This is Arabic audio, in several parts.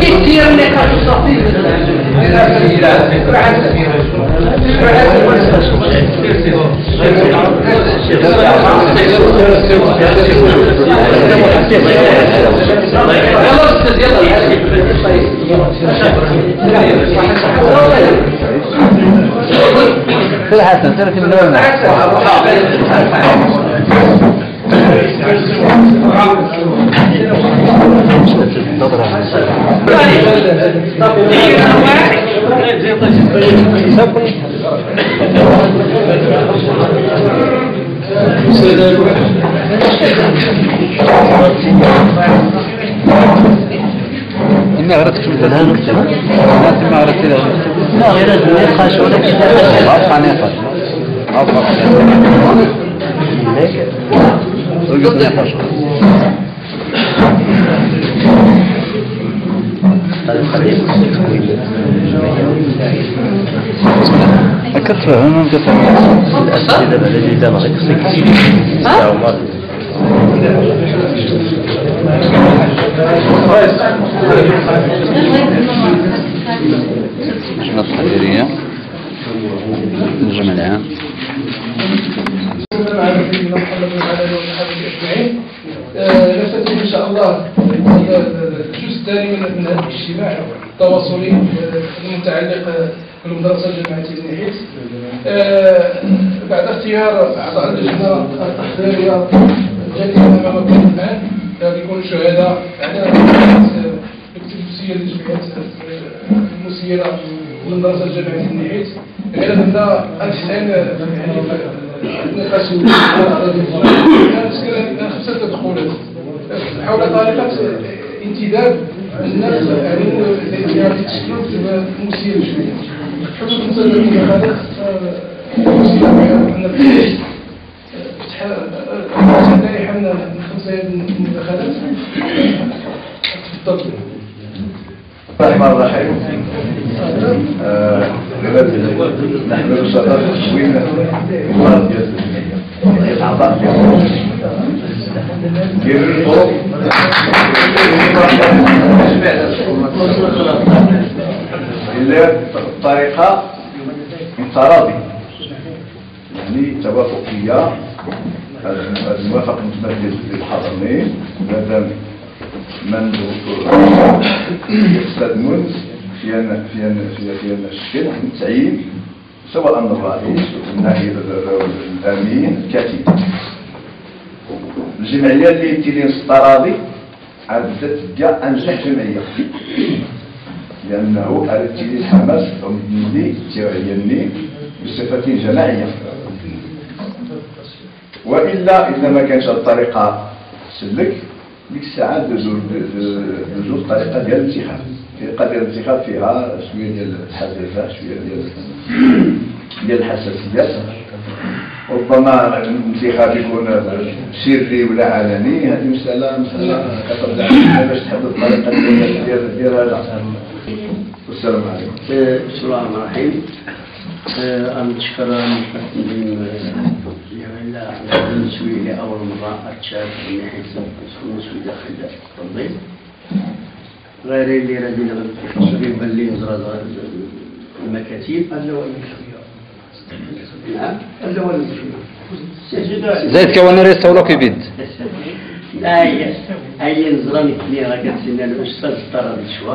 كثير من يلا. سير حسن في النور إني أغرقت شو مثلا ما أغرقت لا غير النقاش ولا كذا أبقى نقاش رقص نقاش كثرة هم كثرة الأسئلة الذي لا بغيت خصك لجنة التحريرية الجمع العام وسلم على سيدنا محمد وعلى وصحبه اجمعين آه، نفتتح ان شاء الله الجزء الثاني من هذا الاجتماع التواصلي المتعلق بالمدرسة الجامعيه بن بعد اختيار اعضاء اللجنه التحضيريه التي امامكم الآن. يكونوا شهداء على لجمعيه المسيره للمدرسه الجامعيه بن حيث غير ان الان يعني نقاش كانت خمسة تدخلات حول طريقة انتداب الناس يعني يعني تشكيل مسير شوية حدود خمسة المداخلات مسير عندنا لائحة من خمسة المداخلات الرحمن الرحيم آه، تكوين مرض الأعضاء ديال الطرق إلا بطريقة انفرادية يعني توافقية. الموافقة المتمثل للحاضرين مادام من في أن في أن في أن الشكل تعيين سواء الرئيس النائب الأمين الكاتب الجمعية اللي تيلين الطراضي عدت كاع أنجح جمعية لأنه أردت لي الحماس اللي تعيني بصفة جماعية. وإلا إذا ما كانش الطريقة سلك ديك الساعة دوزو دوزو الطريقة ديال الانتخاب. الطريقة ديال الانتخاب فيها شوية ديال الحساسة شوية ديال ديال الحساسيات ربما الانتخاب يكون سري ولا علني. هذه مسألة مسألة كترجع باش تحدد الطريقة ديال ديال ديال هذا. والسلام عليكم. بسم الله الرحمن الرحيم. أنا نشكر المحسنين بالنسبة لأول مرة أتشارك من ناحية النسوي داخل التنظيم. غير اللي ردينا بالتصوير اللي نزرى المكاتب نعم الأول زيد كون رئيس تولو كيبيد لا هي هي نزراني اللي راه كتسنى الأستاذ طرد شوا.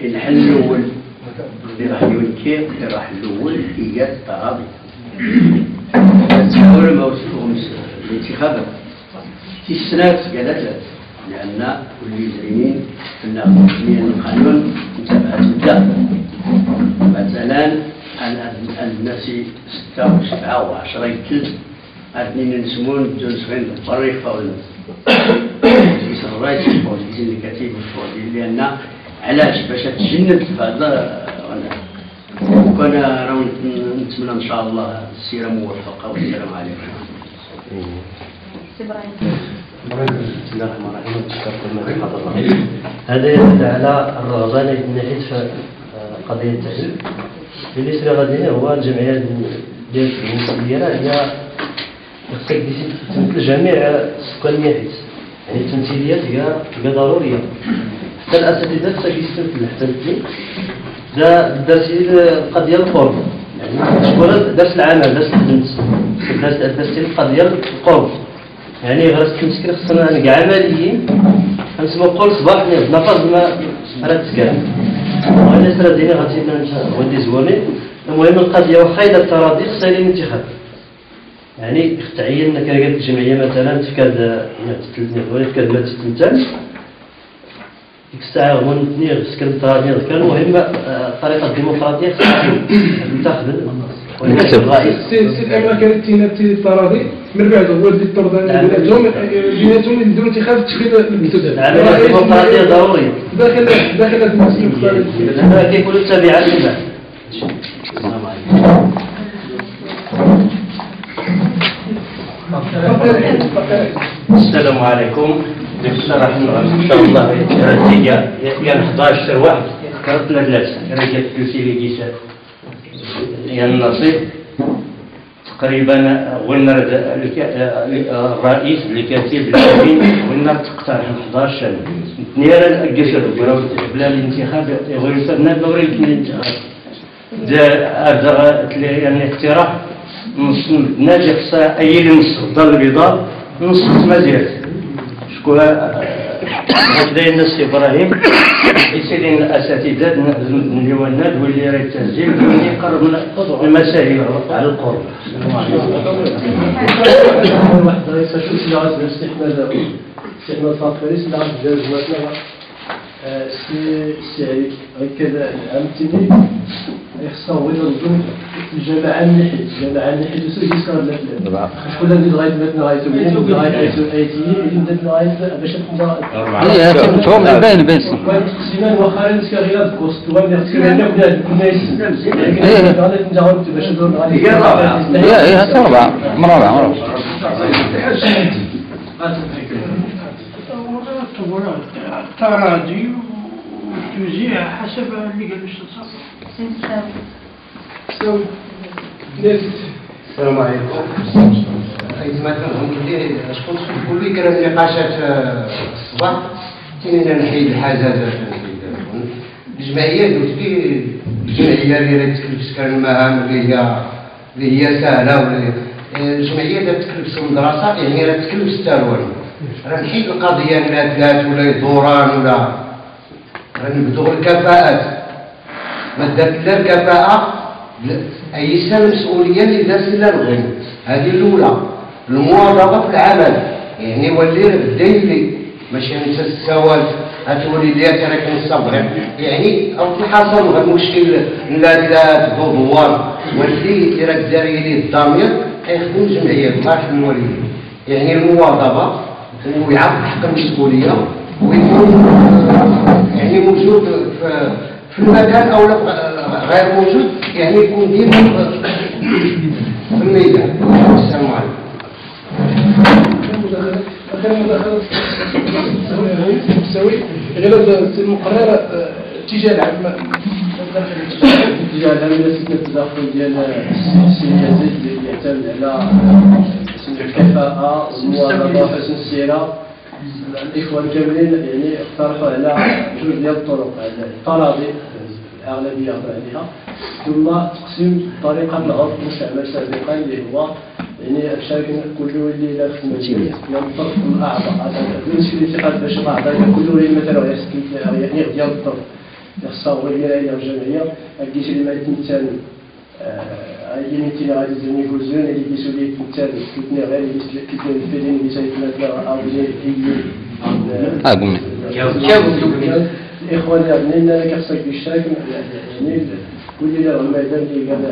الحل الأول اللي راح ينكر اللي راح الأول هي التراضي تحول موسوعهم الانتخابات في السنوات قالت لأن كل زعيمين كنا من القانون متابعة تبدأ مثلا الناس ستة وسبعة وعشرة يكل اثنين نسمون جون سوين الطريق فاول رئيس الرئيس الفوزي اللي كاتب الفوزي لأن علاش؟ باش تجنب في هذا وكان راه نتمنى إن شاء الله السيرة موفقة والسلام عليكم. هذا يدل على الرغبة من ناحية في قضية التعليم. بالنسبة لغادي هو الجمعية ديال المسؤولية هي خصك تمثل جميع سكان المحيط يعني التمثيليات هي هي الأساتذة خصك يستمثل حتى الاثنين دا درس القضية القرب يعني شكون درس العمل درس الخدمت درس درس القضية القرب يعني غير تمسكن خصنا كاع عمليين. نسمو قول صباح نفض ما راه تسكر وغادي سرا ديني غادي ودي زواني المهم القضية إذا التراضي خصها الانتخاب يعني تعين كرجال الجمعية مثلا تفكاد تفكاد ما ديك الساعة هما الاثنين سكن التراضي كان المهم الطريقة الديمقراطية خصها تأخذ. الرئيس سي سي الامر كانت تينا التراضي من بعد هو اللي الطردان بيناتهم بيناتهم يديروا انتخاب التشكيل المبتدأ العملية الديمقراطية ضرورية. داخل داخل هذا المسلم هذا كيكون التابعات لله السلام عليكم. السلام عليكم. إن شاء الله. يا 11 واحد. كرتنا ثلاثة رجعت فلوسي اللي جيسات يا النصيب. تقريبا ونرد الرئيس اللي كاتب الكابين ونرد تقترح 11 نيرا القشر بلا الانتخاب. غير يصدنا دوري الانتخاب هذا يعني اقتراح. نص ناجح أي نص؟ البيضاء نص مزيات شكون هكذا الناس إبراهيم يسيرين الأساتذة اللي هو الناد واللي راه التسجيل واللي يقرب من المسائل على القرب. السلام عليكم. واحد رئيس شو سلاح الاستحمال استحمال فاطمريس لا جازماتنا سي سي هكذا التاني يخصها هو ينظم الجماعة النحيد الجماعة النحيد يسكر شكون اللي لغاية بات لغاية ولين لغاية باش تكون هي تفهم باين باين تقسيمان واخا غير اللي تسكر هنا كنا كنا نتعاون باش ندور غادي هي هي أربعة مرابعة مرابعة التراضي والتوزيع حسب اللي قال ناس السلام عليكم. كما تنهم كثير شكون كل كان النقاشات الصباح. كاين نحيد الحاجات الجمعيات وتبي الجمعية اللي راه تكلف سكان المهام اللي هي اللي هي سهلة ولا الجمعية اللي تكلف المدرسة يعني راه تكلف الثروه راه نحيد القضية النازلات ولا الدوران ولا راه نبدو الكفاءات. ما دارت لا الكفاءة أي سنة مسؤولية اللي دارت لا الغنى هذه الأولى. المواظبة في العمل. يعني ولي الديلي ماشي أنت السواد هتولي لي أنا كنصبر يعني أو حصل هذا المشكل لا لا دوار ولي راك داري لي الضمير كيخدم جمعية الله يرحم الوالدين. يعني المواظبة ويعرف حق المسؤولية ويكون يعني موجود في في المكان أو غير موجود يعني يكون ديما في الميدان. السلام عليكم. اخر مداخله تساوي غير المقرر اتجاه العام. اتجاه العام سيدنا التدخل ديال السياسات اللي يعتمد على الكفاءة وحسن السيرة الإخوان كاملين يعني اقترحوا على جوج ديال الطرق على التراضي الأغلبية عليها ثم تقسيم طريقة العرف المستعمل سابقا اللي هو يعني الشركة كل اللي لا خدمة ينطق الأعضاء. بالنسبة للانتقاد باش الأعضاء كل اللي مثلا يعني ديال الطرف يخصها هو اللي الجمعية الجيش اللي ما يتمثل غادي يزني فوزون اللي بيسو لي تمثل كتنا غير كتنا بيسو يتمثل أو زي آه قمنا الإخوان يبنين كخصك بالشرك يعني كل اللي الميدان اللي قال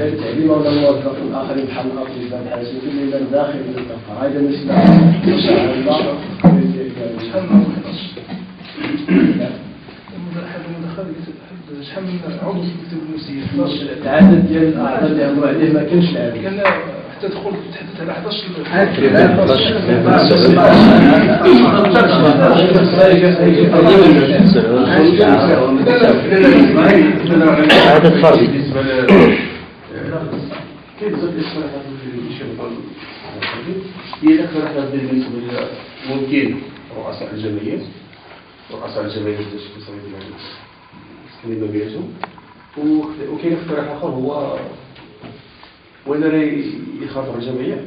التعليم ولا الموظف الآخرين بحال الأطباء الحاسين كل اللي داخل المنطقة هذا مثل شحال من عضو في المكتب المسير العدد ديال الأعضاء اللي عمرو عليه ما كانش العدد كان حتى دخل تحدث على 11 عدد فردي كيف الاقتراحات في الشيطان هي الاقتراحات بالنسبة ممكن رؤساء الجمعيات رؤساء الجمعيات السكنين ما بيناتهم و- وكاين اقتراح آخر هو وين راه يخاطر الجمعية؟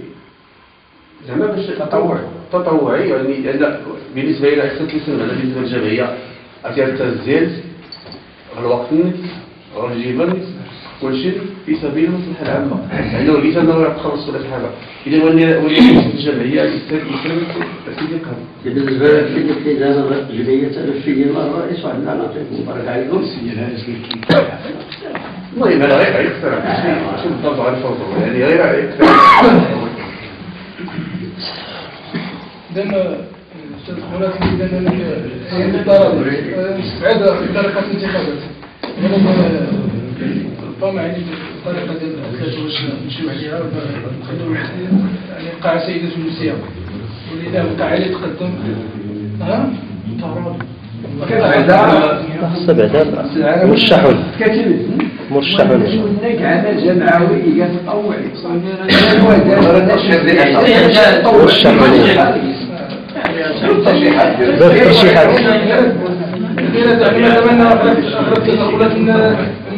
زعما باش تطوعي. تطوعي يعني لأن بالنسبة إلى حسيت السنة بالنسبة للجمعية عرفتي الزيت الوقت النت الجبن كلشي في سبيل المصلحه العامه لأنه ليس انه يتخلص ولا شي حاجة اذا ولي ولي الجمعيه يستلم سيدي قبل بالنسبة للالتزام الجمعية التلفية الرئيس وعندنا نعطيكم مبارك عليكم المهم أنا غير يقترح شو بالضبط على الفوضى يعني غير يقترح إذن أستاذ إذن هي الإدارة نستبعد طريقة الانتخابات يعني الطريقة ديال الأساس واش نمشيو عليها نخليو يعني قاعة سيدة تونسية ولله اللي تقدم. ها؟ خاصة بعدا مرشحون. مرشحون.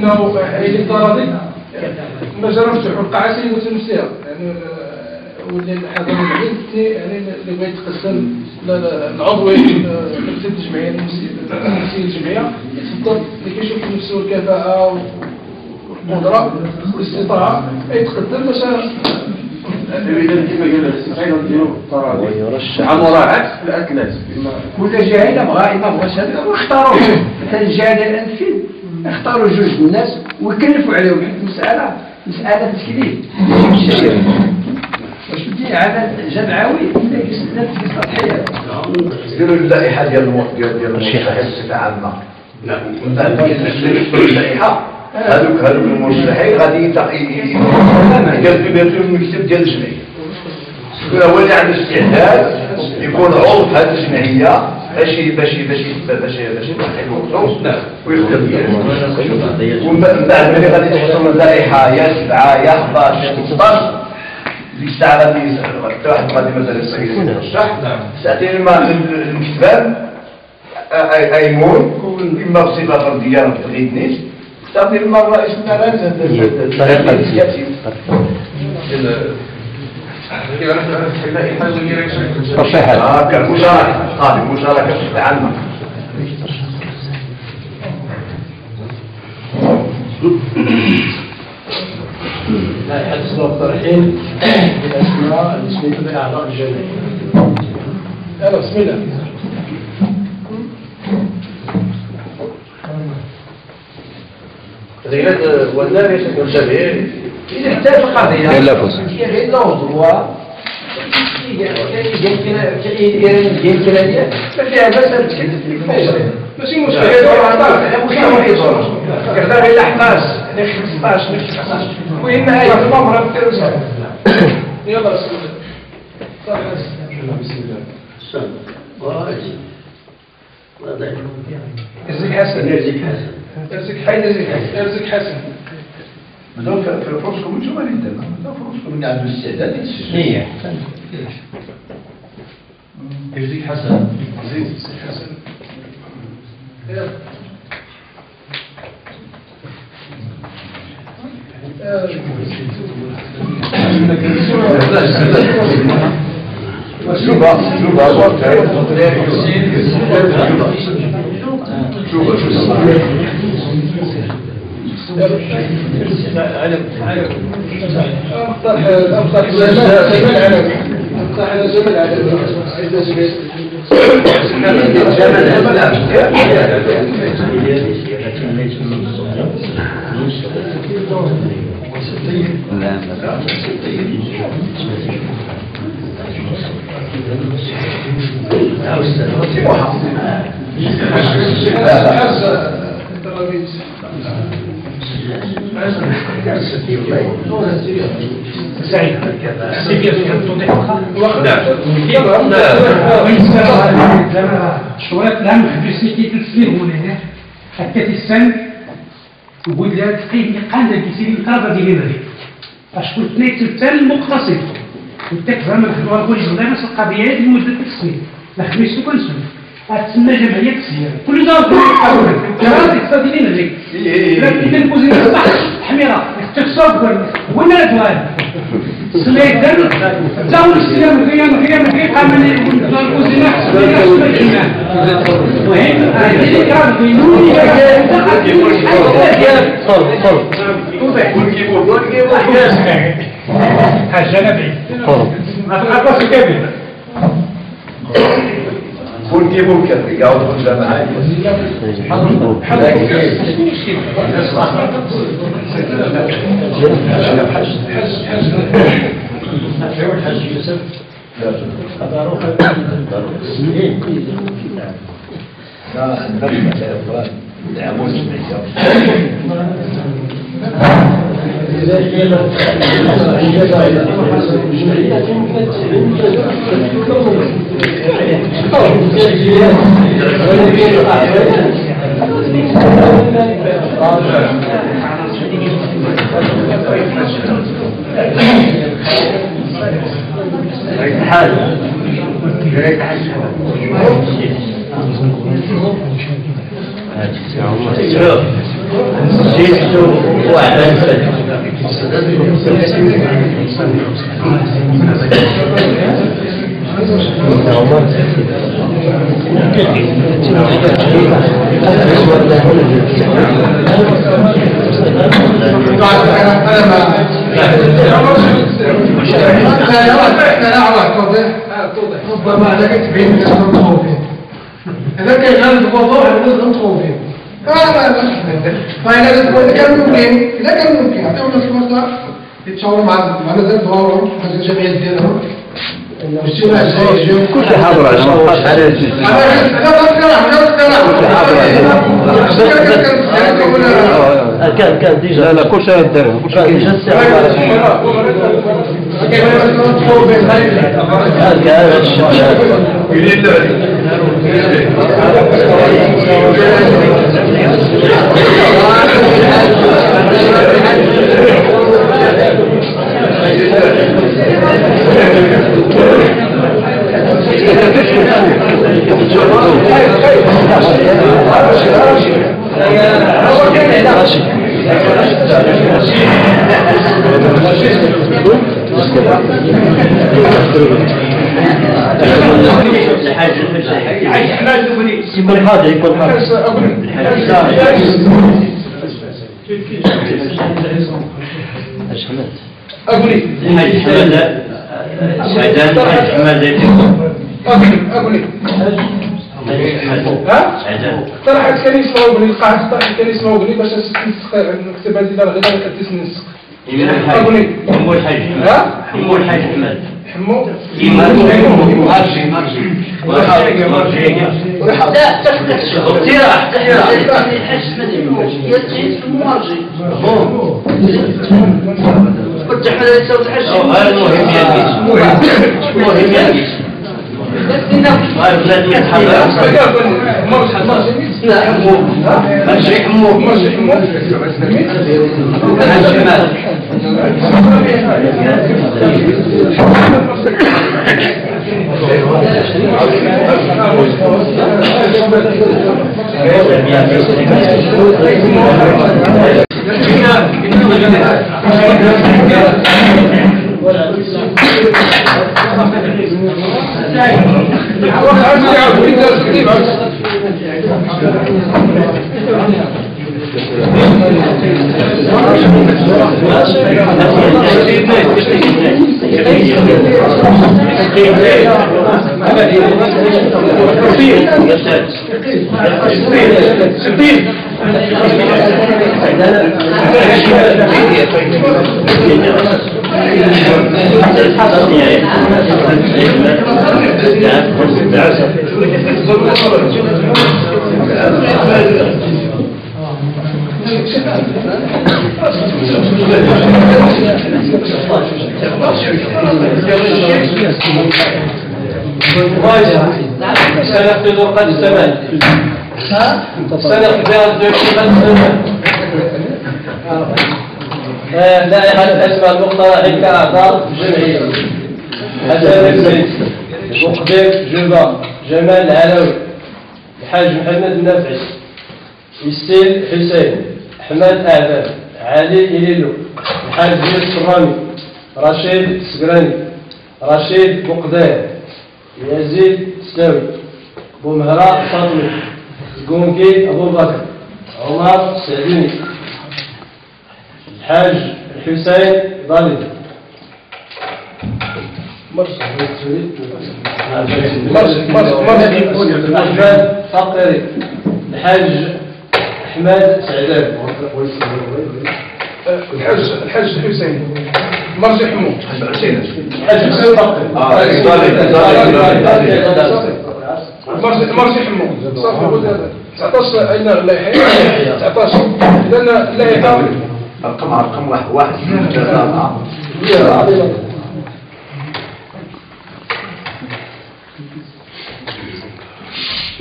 التدخلات أنه هي افتراضي ما جرى مفتوح القاعة سيدة تونسية يعني آه، واللي الحضر العديد يعني اللي بغى يتقسم لا- لا- العضو تمثيل الجمعية تمثيل الجمعية يتفضل اللي كيشوف نفسه الكفاءة والقدرة والاستطاعة يتقدم باش ويرشح مع مراعاه الاتلاف كل جهة بغا ما بغاش هذا واختاروا مثلا الجهة الأنفيل اختاروا جوج الناس وكلفوا عليهم حيت المسألة مسألة تكليف. واش بدي عمل جمعوي لا يستلف في سطحية ديروا اللائحة ديال ديال ديال عامة. ومن بعد كيتنزلوا اللائحه هذوك هذوك المرشحين غادي يديروا يديروا المكتب ديال الجمعية. يكون هو اللي عنده استعداد يكون عضو في هذه الجمعية. باش باش باش باش باش ويخدم فيها ومن بعد ملي غادي تحصل اللائحه يا سبعة يا 11 يا 16 ديك الساعة غادي حتى واحد غادي مثلا يصير يترشح ساعتين المكتبان أي- أيمون إما بصفة فردية ما تغيدنيش. تعطي لما الرئيس مثلا الطريقة هكا المشاركه هذه المشاركه بصفه عامه لائحة المقترحين بالأسماء المسمية بأعضاء الجمعية يلا بسم الله. غير والنار يشكل الجمعيه إذا احتاج القضية لا فوز. غير موضوع ديال كلامية ما فيها تكلف ماشي مشكل كذا غير 11 غير 15 غير 16 المهم هاي الممر نديرو يلا بسم الله ازيك حسن. يرزق حسن. إرزق حي ارزق حسن. بدون في في فرصكم أنتم اللي دابا بدون فرصكم اللي عنده استعداد يتسجل هي يرزق حسن حسن يلا شوفها شوفها شوفها شوفها اقترح جمال جمال علوي اقترح جمال علوي عايز حرز الترابيز شوية لم بسيتي تسليم هنا حتى السن ولا تقيم القرابة ديالي هذه اش قلت لك تتسال المقتصد قلت لك زعما نحن نقول زعما القضية هذه لمدة ثلاث سنين لا خميس وكنسون تسمى جمعية تسيير كل دار كراسي اقتصاديين اللي لكن الكوزين تصبح حميرة تكسر ولا توال سليتن تاول السلام غير غير غير عمل الكوزين وهين هذه كان بينوني حاجة نبي أقصى كبير كل كيف كيف يقعد الجامعة ربما هذا كتبين من المطلوبين هذا كان غير الوضوح من المطلوبين فإذا كان ممكن إذا كان ممكن يعطيهم الفرصة يتشاوروا مع مع دورهم مازال الجمعية ديالهم كل حاضر على كان كان ديجا لا لا كل شيء دار كل شيء كان كان هذا الشيء يكون حاضر يكون حاضر إيش حمد أقولي الحاج حمد سعدان الحاج حمد أقولي أقولي ها؟ سعدان بني القاعة طرحت كان يسمعوا بني باش نسق نكتب هذه الغدا كدس نسق يمين الحاج حمو الحاج ها؟ حمو الحاج حمد حمو مرجي مرجي مرجي مرجي لا تحت اقتراح في المرجي قلت إحنا لا يسوي الحج هذا المهم يعني مهم يعني هذا بلاد يتحضر حمو مرجي حمو مرجي حمو الحاج Gracias. سنفقد قد الزمان سنفقد قد الزمان لائحة الأسماء المقترحة كأعضاء جمعية حسن الزيت جمال العلوي الحاج محمد النافعي يسيل حسين أحمد آدم علي إليلو الحاج زيد الصرامي رشيد السقراني رشيد بقداد يزيد سلاوي بومهراء فاطمي قونكي أبو بكر عمر سعديني الحاج الحسين ضالي أحمد فقري الحاج أحمد سعدان الحاج الحاج حسين مرجع حمود الحاج حسين فقري مرجع حمود صافي قلت هذا 19 اين اللائحه 19 لأن اللائحه رقم رقم واحد. واحد اثنين ثلاثة أربعة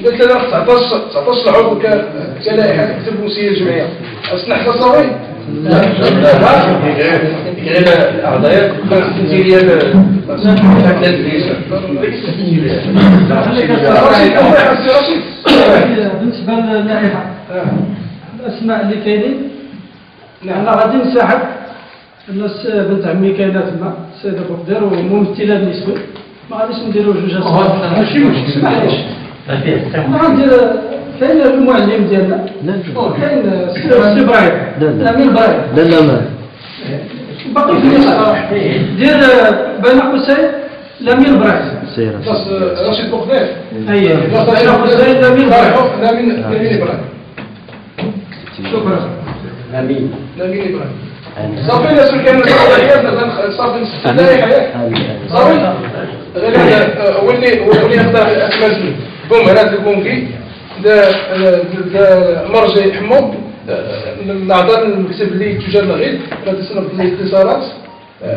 قلت له 19 19 عضو كلائحه تكتب وصيه جمعيه اصنع تصاوي لا غير الأعضاء تنتهي ديال بالنسبة للائحه الاسماء اللي كاينين أنا غادي نساعد الناس بنت عمي كاينة تما السيده بقدر وممثله بالنسبة ما غاديش نديروا جوج اسماء ماشي مشكل معليش ما غندير كاين المعلم ديالنا؟ كاين السي إبراهيم الامين إبراهيم لا. لا ما باقي في دير بين قوسين الامين إبراهيم سير بس رشيد اييه بس بين قوسين الامين إبراهيم لامين لامين إبراهيم شكرا. امين لامين إبراهيم صافي الناس اللي كانوا صافي صافي. صافي. غير اللي هو اللي يختار اسماء هذا البومكي دا دا مرجع حمو الأعضاء المكتب اللي تجار الغيد غادي تصنف الاتصالات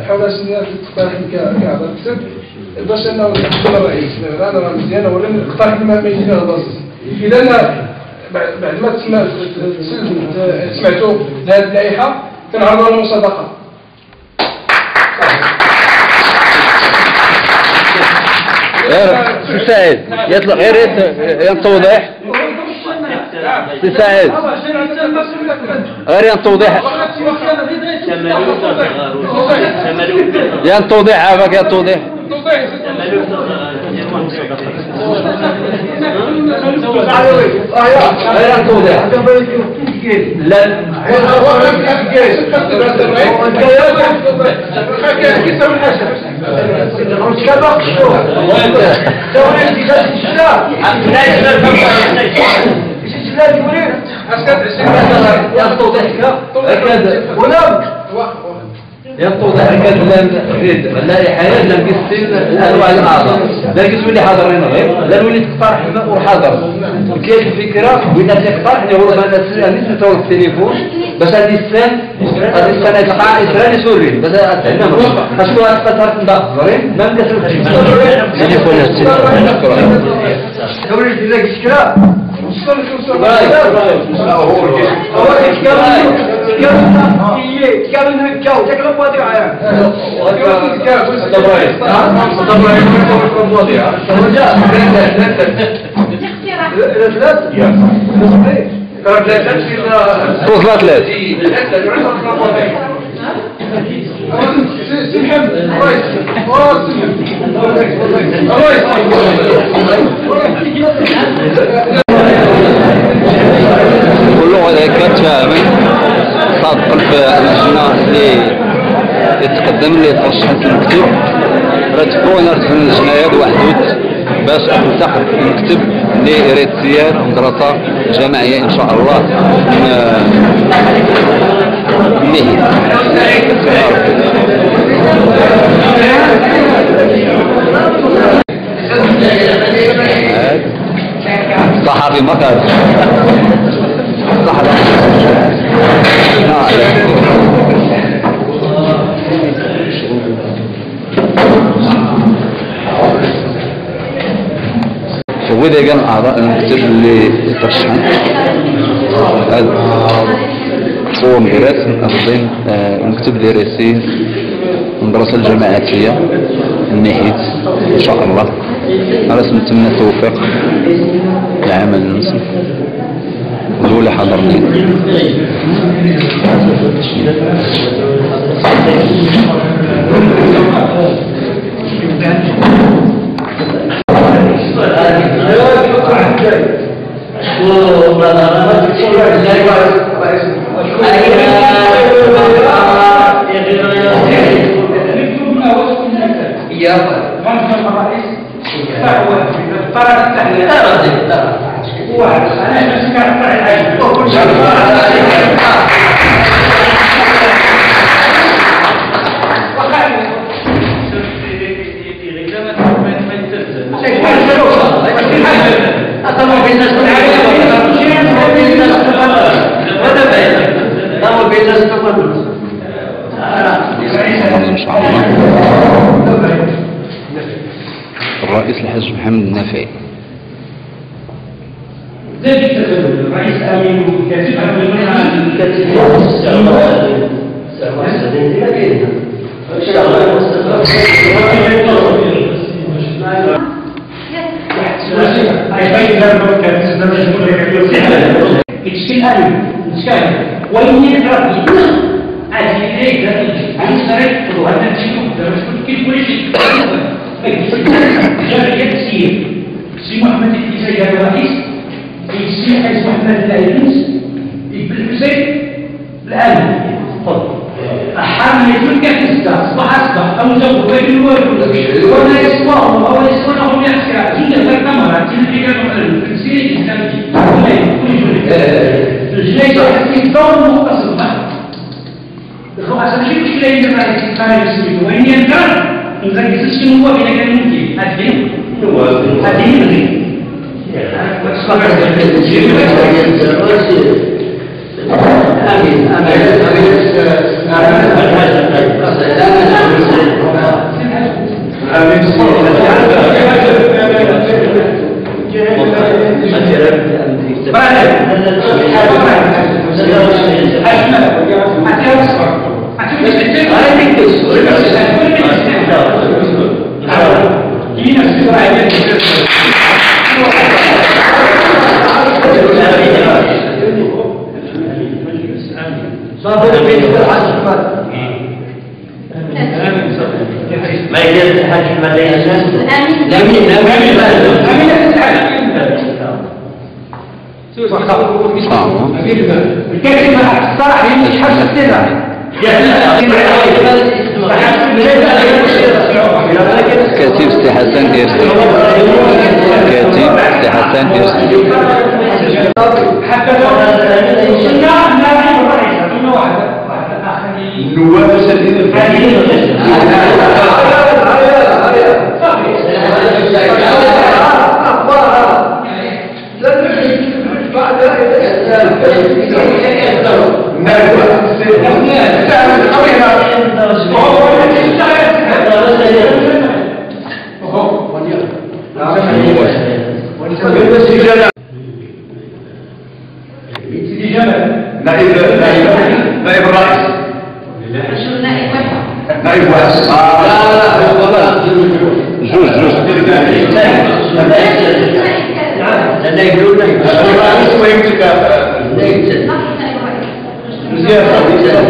حول سنة تقترح كأعضاء المكتب باش انه يكون الرئيس أنا راه مزيان ولا نقترح ما يجينا هذا إذا أنا بعد ما سمعتوا هذه اللائحة كنعرضوا المصادقه سي سعيد يطلع غير ين توضيح سي سعيد غير ين توضيح ين توضيح عافاك غير التوضيح لا ينطوض هكذا نريد اللائحة لم يستل أنواع الأعضاء لا يسوي حاضرين غير لا نولي تقترح وحاضر كاين الفكرة وإذا تقترح اللي هو أنا نتوقع التليفون باش هذه السنة هذه السنة يتقع إسرائيل سوري بس أتعلم أشكو أتقترح ندخل ما نكسر تليفون دوري ذاك الشكرا وصلت لك كله هذاك تفاهمين صادقا في اللجنة اللي يتقدم اللي ترشحت المكتب راه اللجنة هاد وحدود باش تلتحق المكتب اللي يريد سيار مدرسة جماعية إن شاء الله. مهي صحفي مكر صحفي. وإذا كان أعضاء المكتب اللي ترشحن هو مدرس من أفضل المكتب دراسي المدرسة الجماعاتية النحيت إن شاء الله رسم نتمنى التوفيق لعمل المسلم ولولي حضرني. الرئيس الحاج محمد النافعي. الرئيس أمين كاتب وإن يقرأ هذه إليك عن سرق وهذا تشوف ده مش كل كل شيء جاء يكسير سي محمد الحسين الرئيس يكسير حيث محمد العينيس ابن الحسين الآن حامل تلك الكسة أصبح أصبح. أو زوج بين الورد ولا يسواه أو يسواه يحكى جدا فالكاميرا تلك الكسير الإسلامي الجنيه يحكي. دور مختصر الرؤساء ماشي مشكلة يدير مع الاستقرار المسلمين وإن ينكر نركز شنو هو بين كان ممكن هذه. هذه Yeah, what's my business? You know, what's it? I mean, I mean, I mean, it's, uh, I don't know, I don't know, I don't know, Thank you. ما يدير الحاج محمد الناس آمين آمين الكلمة الصراحة مش حاجة السنة كاتب سي حسن إرسل كاتب سي حسن إرسل حتى لو كنا نعلم الرئيس كنا واحد النواب السادين نائب نائب نائب الرئيس نائب واحد لا لا والله جوج جوج لا يقولون الرئيس ويمسك مزيان مزيان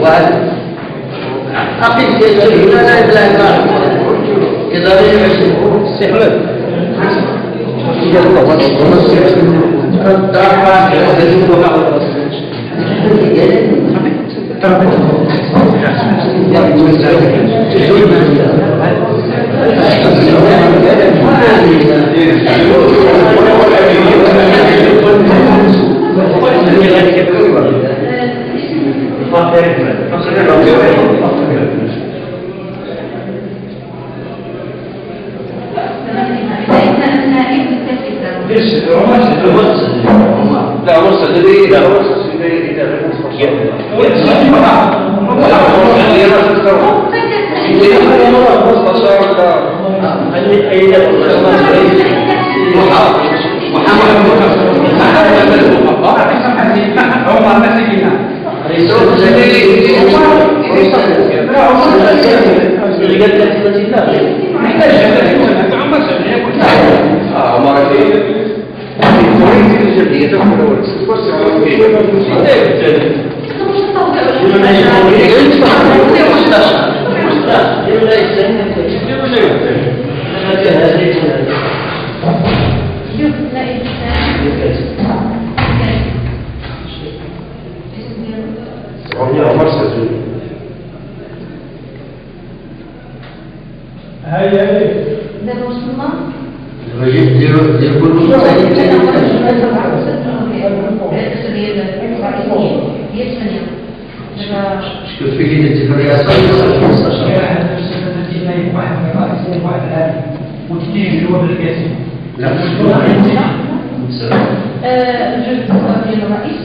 واحد أقيم سياسي هنا لا يبلغ إذا لم يحسن استحمل لا هو دابا وصلنا الواجب ديالو ديال كل شكون في كاين التفريع لا جوج نواب ديال الرئيس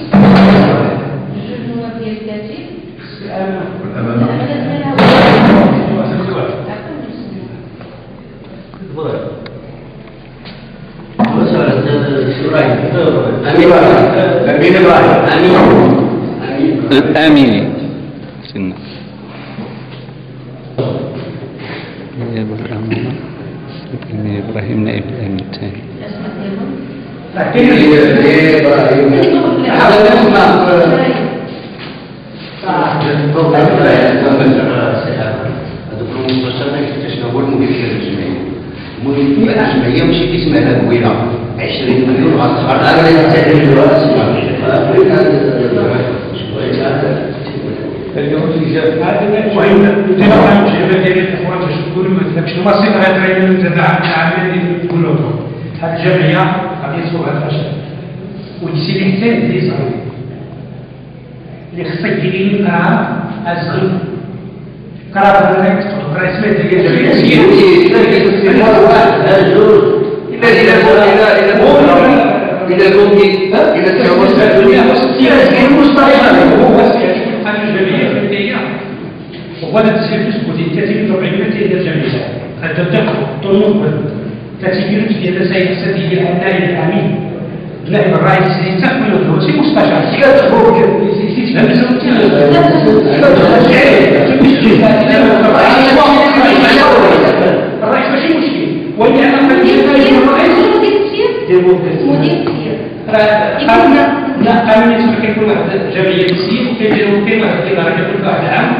جوج نواب ديال الكاتب أمين إبراهيم أمين الآمين سنة نائب الأمين الأمين إبراهيم نائب الأمين غتخرج أنا نستعمل دلوقتي هذه الجمعية غادي يصوب هذا ويجي لي حتى اللي صغير اللي خصك ديري لي قرار ازغل قرار هذاك تحط رئيس مجلس ولا تسير في سكوتي تاتي طبعا تاتي الجميع هذا الدقة طنوب تاتي ديال النائب الامين نائب الرئيس تقبل الدروسي مستشار تخرج الرئيس ماشي مشكل واللي ما لا أمين يسمى كيكون واحد جمعية تسيير وكيديروا كاين واحد الإدارة كتكون واحد العام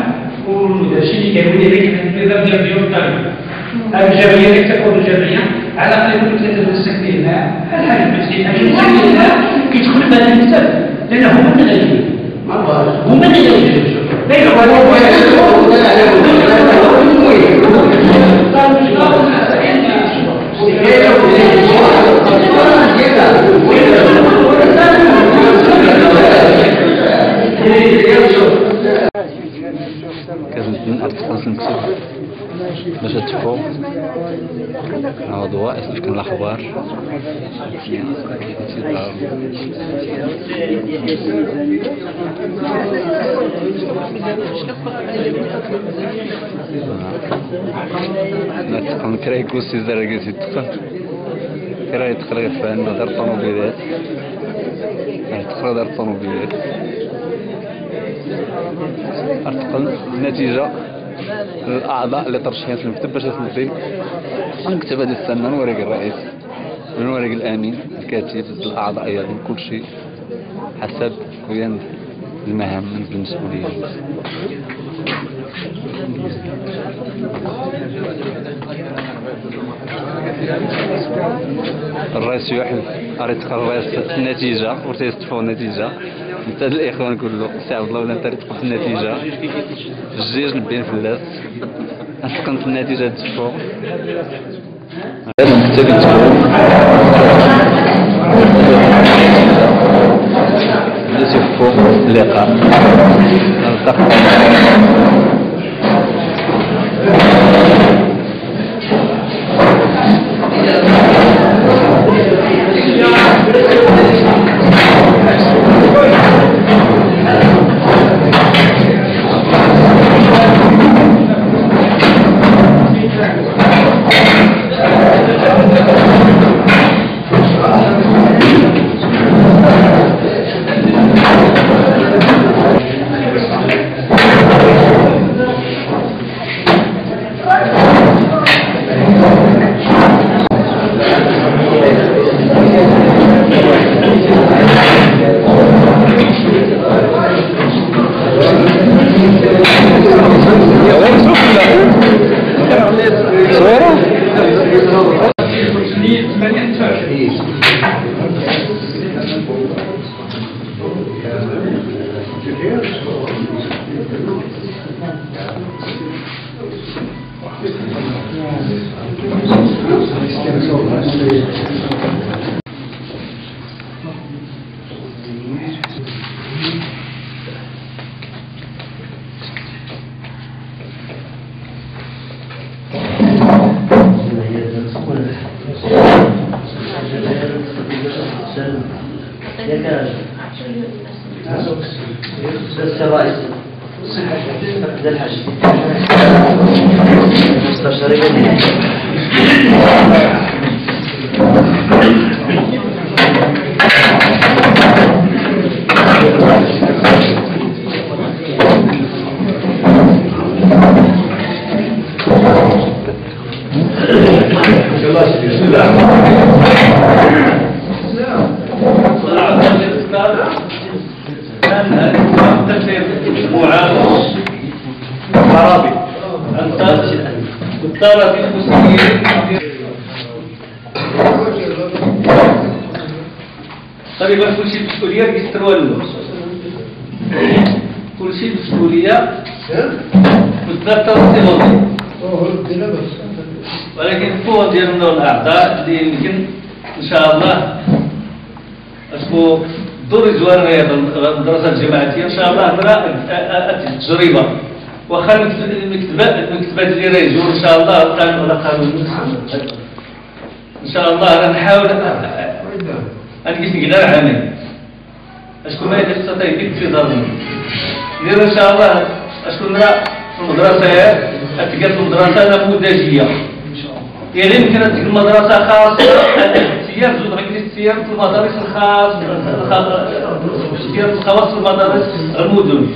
والشيء اللي لك النظام ديال الطريق هذه الجمعية اللي تكون الجمعية على الأقل يكون ثلاثة مستكبرين لها الحاجة المسكين الحاجة المسكين لها كيدخل في هذا الكتاب لأنه هما اللي غادي هما اللي غادي أرتقل نكتب باش تفو موضوع اسم كان الأخبار. نتقن كراي كوسي زرقة يتقن كراي فان دار الطوموبيلات يدخل دار الطوموبيلات أرتقل النتيجة الأعضاء اللي ترشحين في المكتب باش تنظم نكتب هذه السنة نوريك الرئيس نوريك الأمين الكاتب الأعضاء أيضا كل شيء حسب وين المهام بالمسؤولية الرئيس يحب أريد الرئيس النتيجة ورتيستفوا النتيجة. انت الإخوان كله. سي عبد الله ولا انت اللي تقبت النتيجة. الجيج نبين فلاس. اتقنت النتيجة تفوق لازم تتبع نشوفوا اللقاء نلتقي عربي الطلب المسلمين تقريبا كل شيء مسؤولية يستروا كل شيء مسؤولية بالذات التوصيل ولكن القوة ديالنا الأعضاء اللي يمكن إن شاء الله أشكو دور زوار المدرسة الجماعية. إن شاء الله ترى التجربة واخا المكتبات المكتبات اللي راه يجوا إن شاء الله ولا قانون إن شاء الله راه نحاول أنا كيف نقدر عامل اشكون ما يستطيع يدير في ضربي ندير إن شاء الله اشكون راه في المدرسة اتلقى في المدرسة نموذجية يعني يمكن تلقى المدرسة خاصة. سيار زوج غير سيار في المدارس الخاص. سيار الخواص في المدارس المدن.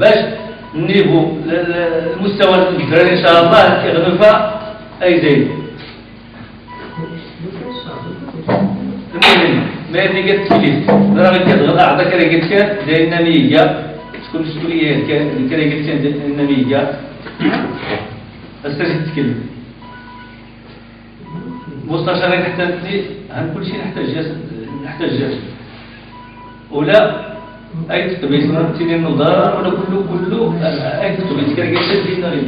باش النيفو المستوى الدراري إن شاء الله. يغنفى أي زين. المهم ما يدي قد تكليف راه كتغل اعضاء كرا قد كان داير النمية تكون مسؤولية كان قد كان داير النمية استرجع تتكلم مستشارين نحتاج عن كل شيء نحتاج جسد نحتاج جسد ولا أي تكتبيت من تيني النظارة ولا كله كله أي تكتبيت كان قلت دينا غير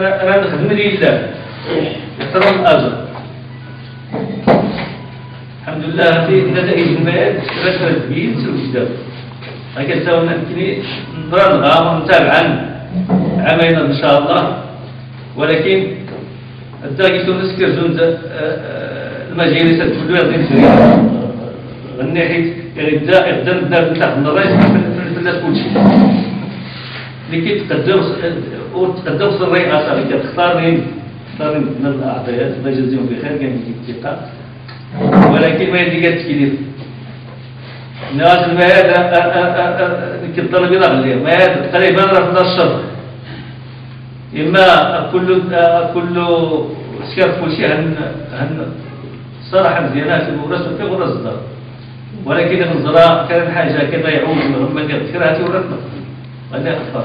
راه نخدم لله يحترم الأجر. الحمد لله في نتائج المبيعات راه تبين وجدة هكذا نحكي نظرا نغام متابعا عامين إن شاء الله. ولكن الداقي تونس كيرجون المجالس كله يضيف فيها من ناحية غدا غدا نبدا نتاخذ الرئيس في الناس كلشي اللي كيتقدم وتقدم في الرئاسه اللي كتختار مين تختار من الأعضاء الله يجزيهم بخير كان الثقه ولكن ما يدي التكليف. الناس المهاد كيضرب يضرب ما هذا تقريبا راه في الشر إما كل كل سكر شيء هن. هن صراحة مزيانات ورس في ورس الزر ولكن الزراء كان حاجة كما يعود من كثيرها ورثنا. هذا أخطر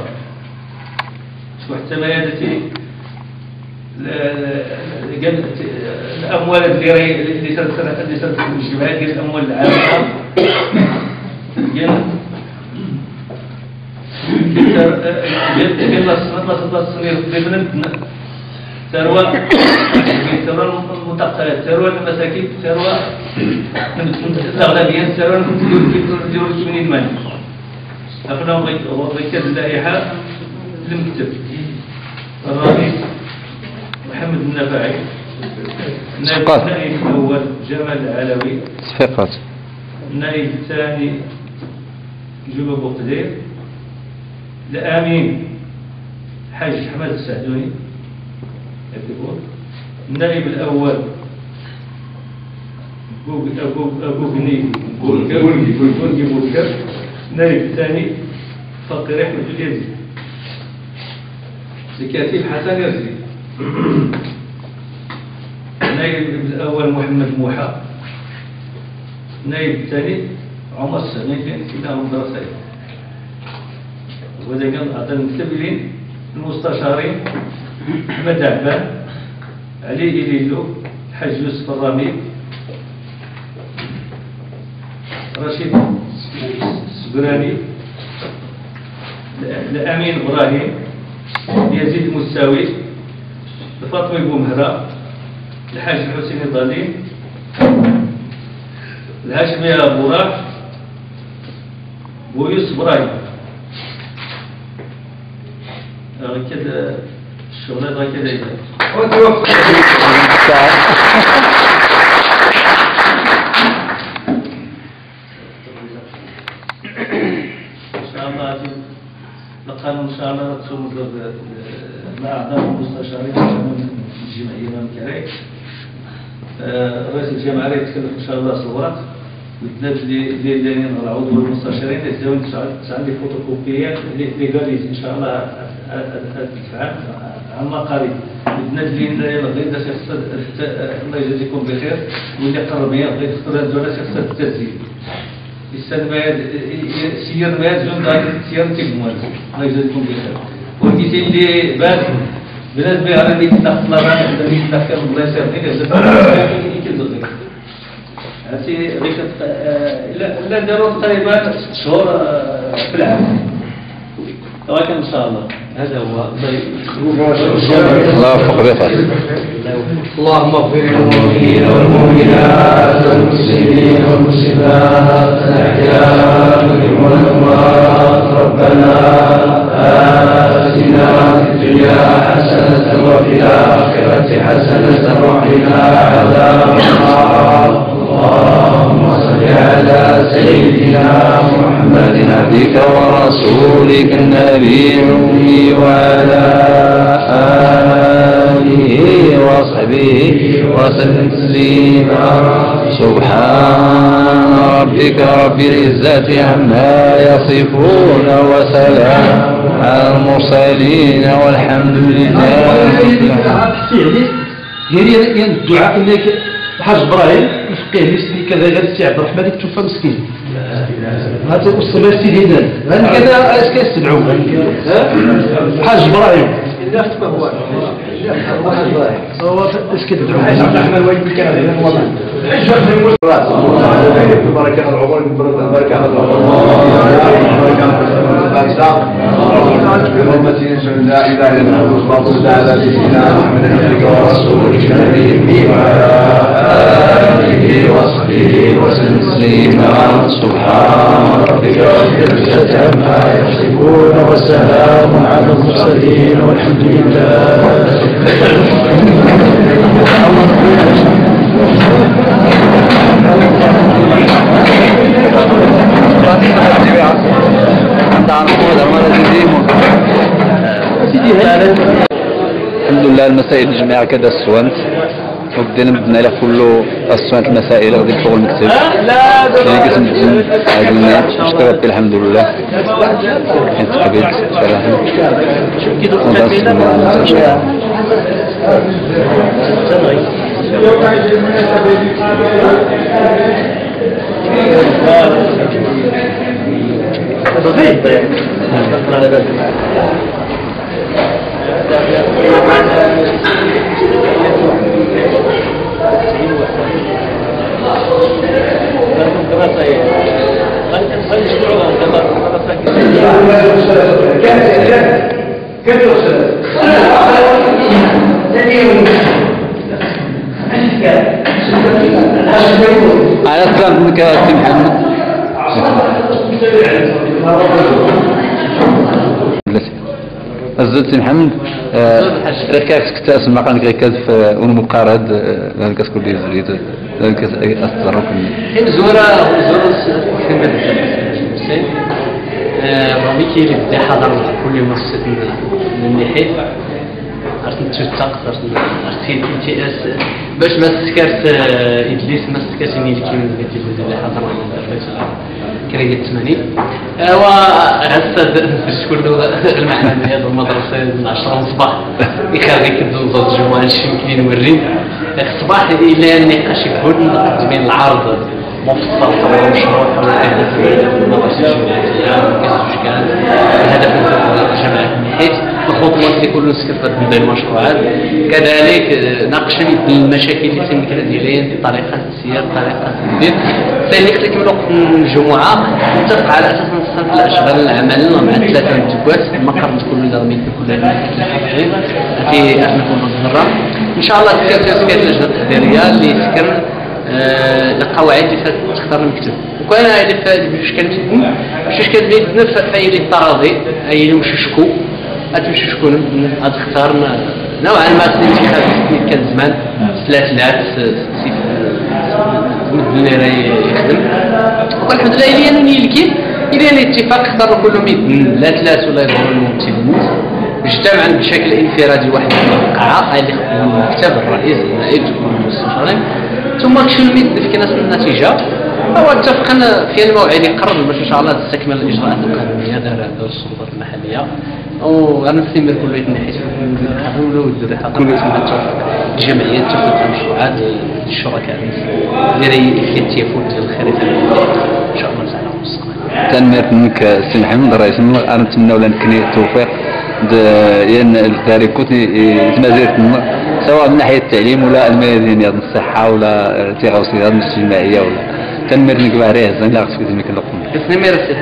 شو حتى ما يدتي الأموال اللي اللي الجمعيات ديال الأموال العامة. ثروة ثروة المتقلات ثروة المساكين ثروة الأغلبية ثروة ديور الثمانين مال أخنا غيكاد اللائحة المكتب الرئيس محمد النفعي النائب الأول جمال العلوي صفقات النائب الثاني جوبة بوقدير الامين حاج حماد السعدوني يكتبون النائب الأول ابو بني بولكر بولكر النائب الثاني فقير أحمد اليزي الكاتب حسن يزي النائب الأول محمد موحى. النائب الثاني عمر السعدوني كان مدرسه وإذا كان أعطى المكتبين المستشارين أحمد عبان علي إليلو الحاج يوسف الرامي. رشيد السبراني الأمين إبراهيم. يزيد المساوي. فاطمة بومهرة الحاج الحسين الهاشمية أبو راح ويوسف إبراهيم. كده الشغلات كده يبقى إن شاء الله لقد إن شاء الله تصوم مع أعضاء المستشارين من الجمعية من كريك رئيس الجمعية يتكلم إن شاء الله صورات بالذات اللي اللي اللي العضو المستشارين يزيدون عندي فوتوكوبيات اللي قالت إن شاء الله تدفع عما قريب بالذات اللي غير خاص الله يجازيكم بخير واللي قرب يختار الدولة خاص التسجيل السنة سير ما زون دار سير تبمر الله يجزيكم بخير ولقيت اللي بعد بلاد بها الدخل لا راح ديك الدخل الله يسامحك هاتي غير لا لا داروا تقريبا ست شهور في العام. ولكن إن شاء الله. هذا هو الله يوفق بك اللهم اغفر للمؤمنين والمؤمنات والمسلمين والمسلمات الأحياء منهم والأموات. ربنا آتنا في الدنيا حسنة وفي الآخرة حسنة وقنا عذاب النار. اللهم صل على سيدنا محمد عبدك ورسولك النبي الأمي وعلى آله وصحبه وسلم. سبحان ربك رب العزة عما يصفون وسلام على المرسلين والحمد لله. العالمين هي الدعاء الحاج إبراهيم الفقيه المسلم كذا غير السي عبد الرحمن يتوفى مسكين. هذا السماء سيدي هذا هذا كذا اش كيستدعوا الحاج إبراهيم. هو. اش الحاج عبد الرحمن وين كان بركة العمر بركة بحرمة لا إله إلا الله اللهم صل على سيدنا محمد عبدك ورسولك النبي وعلى آله وصحبه وسلم سبحان ربك رب عما يصفون وسلام على المرسلين والحمد الحمد لله المسائل الجميع كذا السوانت. وبدينا بدنا لك كله السوانت المسائل. غادي فوق المكتب اللي قسم بزن عادلنا اشتغلت الحمد لله انت حبيت صراحة على السلام منك يا سي محمد. الزلت محمد ركاك سكت اسمع قانك ركاز في ونمقارد ذلك اسكو دي زريد ذلك استظرف حين زورا زورا محمد حسين. رامي كي اللي حضر كل مؤسسة من ناحية. عرفت نتشتق عرفت انت اس باش ما سكرت إدليس ما سكرت إني الكيم اللي حضر كرية الثمانين و غسد الشكر المعنى من هذه المدرسة من 10 الصباح. يخرج كدو زوج جوان شي يمكن نوري الصباح إلى نقاش يكون بين العرض مفصل حول مشروع المدرسة. الجامعية كاس كان الهدف من جماعة النحيس الخطوة الخطوات اللي كل نسكت تنظيم المشروعات. كذلك آه، ناقشنا المشاكل اللي تم ديالين بطريقه سير بطريقه تدبير ثاني قلت لك من وقت الجمعة نتفق على أساس نصرف الأشغال العمل مع ثلاثة متبوات المقر كل دارمين كل الحاضرين في أحنا الزهراء إن شاء الله تسكير اللجنه التحضيريه اللي سكر آه، القواعد اللي تختار المكتب. وكان هذا بشكل بشكل ميدن فايل التراضي أي اللي اتمشي شكون اختارنا نوعا ما الانتخاب كان زمان. ثلاث سيف تمد لنا يخدم. والحمد لله إلى انني الكيل إلى الاتفاق اختاروا كل ميدن لا ثلاث ولا يظهر الممثلين اجتمعا بشكل انفرادي واحد في القاعة اللي خدم المكتب الرئيس النائب المستشارين ثم كشف الميد في كناس النتيجة. هو اتفقنا في الموعد يقرر باش إن شاء الله تستكمل الإجراءات القانونية. دار السلطات المحلية. وغنستمر كل ناحيه القانون والدري حتى الجمعيه تفوت المشروعات الشركاء ديال التيفوت ديال الخريطه إن شاء الله تعالى تنمير منك السي محمد الرئيس أنا نتمنى ولا نكني التوفيق ين التاريكوت يتمازير سواء من ناحية التعليم ولا الميادين الصحة ولا التغاوسيات الاجتماعيه ولا تنمير نك باريه زين لا غتفيد منك اللقم تنمير السي